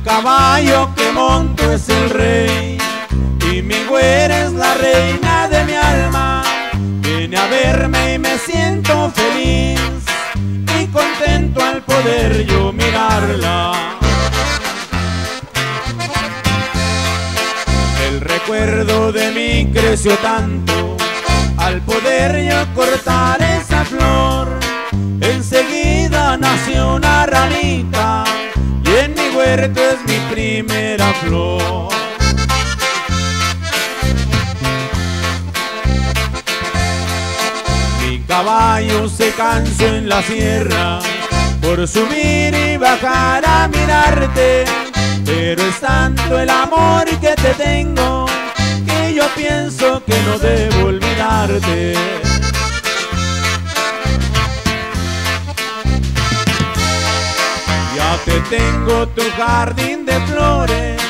caballo que monto es el rey y mi güera es la reina de mi alma. Viene a verme y me siento feliz y contento al poder yo mirarla. El recuerdo de mí creció tanto al poder yo cortar esa flor. Enseguida nació una ranita y en mi huerto primera flor. Mi caballo se cansó en la sierra por subir y bajar a mirarte, pero es tanto el amor que te tengo que yo pienso que no debo olvidarte. Te tengo tu jardín de flores,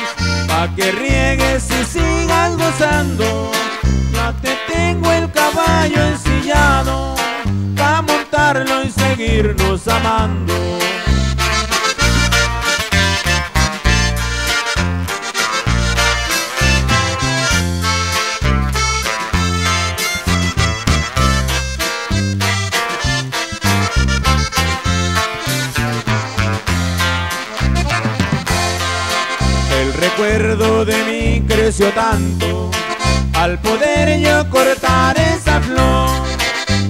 pa' que riegues y sigas gozando. Ya te tengo el caballo ensillado, pa' montarlo y seguirnos amando. Recuerdo de mí creció tanto al poder yo cortar esa flor.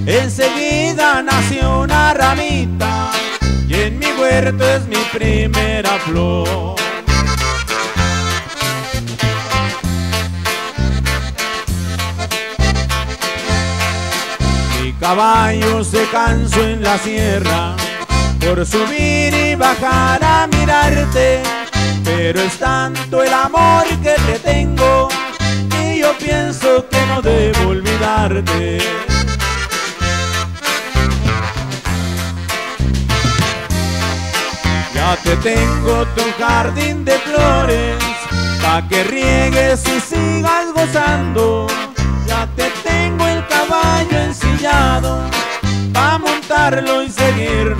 Enseguida nació una ramita y en mi huerto es mi primera flor. Mi caballo se cansó en la sierra por subir y bajar a mirarte, pero es tanto el amor que te tengo que yo pienso que no debo olvidarte. Ya te tengo tu jardín de flores, pa' que riegues y sigas gozando. Ya te tengo el caballo ensillado, pa' montarlo y seguir